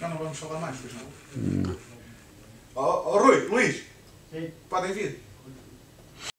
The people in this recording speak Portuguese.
Já não vamos falar mais, pois não? Não. Oh, oh Rui, Luís, Sim. podem vir.